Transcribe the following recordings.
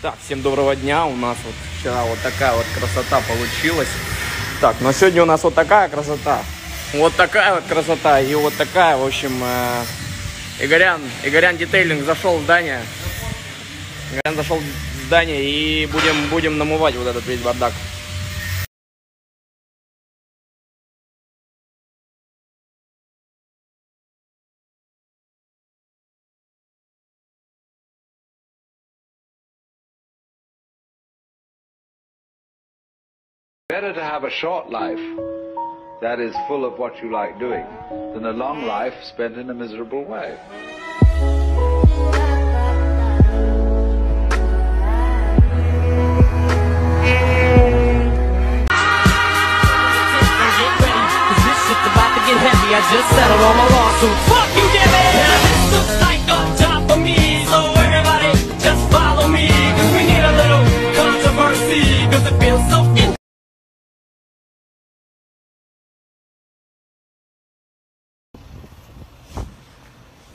Так, всем доброго дня. У нас вот вчера вот такая вот красота получилась. Так, но сегодня у нас вот такая красота. Вот такая вот красота и вот такая, в общем, э, Игорян, Игорян Детейлинг зашел в здание. Игорян зашел в здание и будем, будем намывать вот этот весь бардак. Better to have a short life that is full of what you like doing than a long life spent in a miserable way. cause this shit's about to get heavy. I just settled all my lawsuits. Fuck you, Jimmy! Now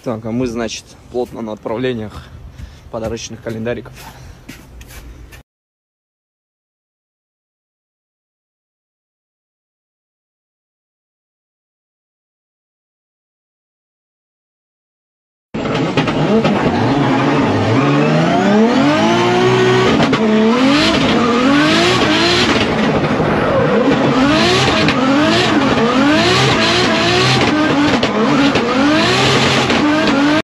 Так, а мы, значит, плотно на отправлениях подарочных календариков.